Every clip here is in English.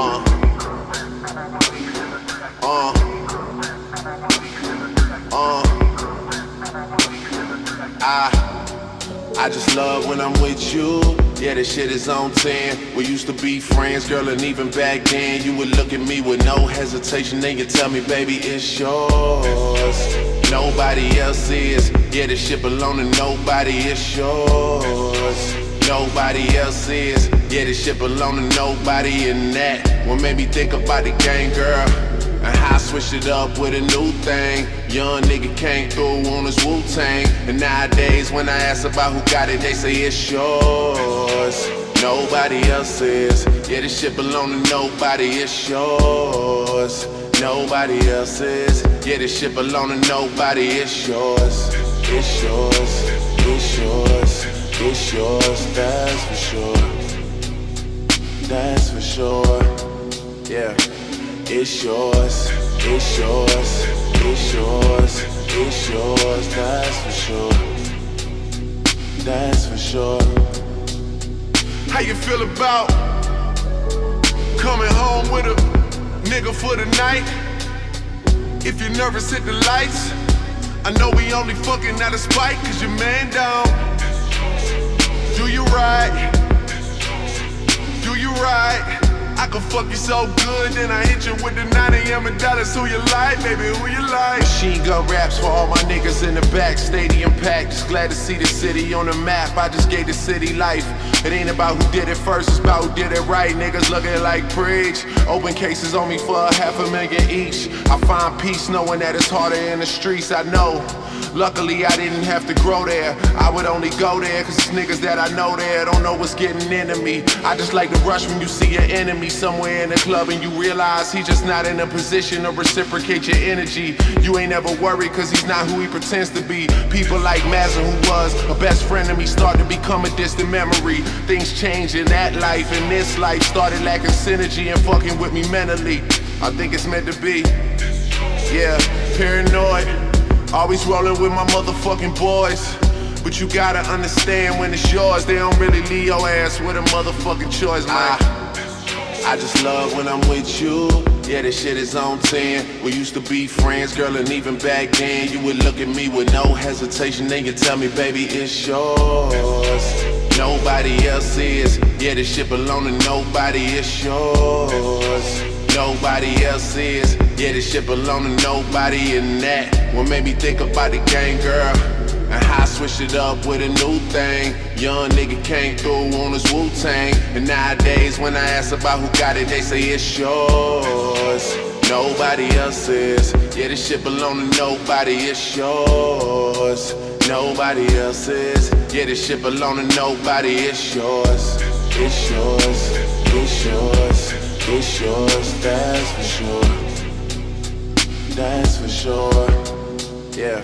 Uh. Uh. Uh. I. I just love when I'm with you. Yeah, this shit is on 10. We used to be friends, girl, and even back then, you would look at me with no hesitation. Then you tell me, baby, it's yours. Nobody else is. Yeah, this shit belong to nobody. It's yours. Nobody else is. Yeah, this shit belong to nobody in that. What made me think about the game, girl? And how I switched it up with a new thing. Young nigga came through on his Wu Tang. And nowadays, when I ask about who got it, they say it's yours. Nobody else is. Yeah, this shit belong to nobody, it's yours. Nobody else is. Yeah, this shit belong to nobody, it's yours. It's yours. It's yours. It's yours. It's yours, that's for sure. That's for sure. Yeah. It's yours, it's yours, it's yours, it's yours, that's for sure. That's for sure. How you feel about coming home with a nigga for the night? If you're nervous, hit the lights. I know we only fucking out of spite, cause your man down. Do you right? Do you right? I can fuck you so good, then I hit you with the 9 a.m. and dollars. Who you like, baby? Who you like? Machine gun raps for all my niggas in the back, stadium packed. Just glad to see the city on the map. I just gave the city life. It ain't about who did it first, it's about who did it right. Niggas looking like preach. Open cases on me for a half a million each. I find peace knowing that it's harder in the streets. I know. Luckily, I didn't have to grow there. I would only go there cause it's niggas that I know there don't know what's getting into me. I just like to rush when you see your enemy somewhere in the club and you realize he's just not in a position to reciprocate your energy. You ain't ever worried cause he's not who he pretends to be. People like Mazza, who was a best friend of me, start to become a distant memory. Things change in that life, and this life started lacking synergy and fucking with me mentally. I think it's meant to be. Yeah, paranoid. Always rolling with my motherfucking boys. But you gotta understand when it's yours, they don't really leave your ass with a motherfucking choice, man. I, I just love when I'm with you. Yeah, this shit is on 10. We used to be friends, girl, and even back then, you would look at me with no hesitation. Then you tell me, baby, it's yours. Nobody else is. Yeah, this shit belong to nobody, it's yours. Nobody else is. Yeah, this shit belong to nobody in that. What made me think about the game, girl? And how I switched it up with a new thing. Young nigga came through on his Wu Tang. And nowadays, when I ask about who got it, they say it's yours. Nobody else is. Yeah, this shit belong to nobody, it's yours. Nobody else is. Yeah, this shit belong to nobody, it's yours. It's yours, it's yours, it's yours, that's for sure. That's for sure. Yeah.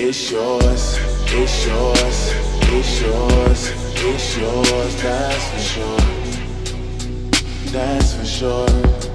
It's yours, it's yours, it's yours, it's yours, that's for sure. That's for sure.